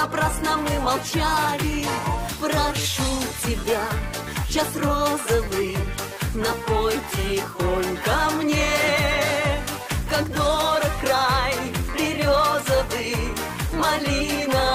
напрасно мы молчали. Прошу тебя, час розовый Напой тихонько мне. Как дорог край березовый Малина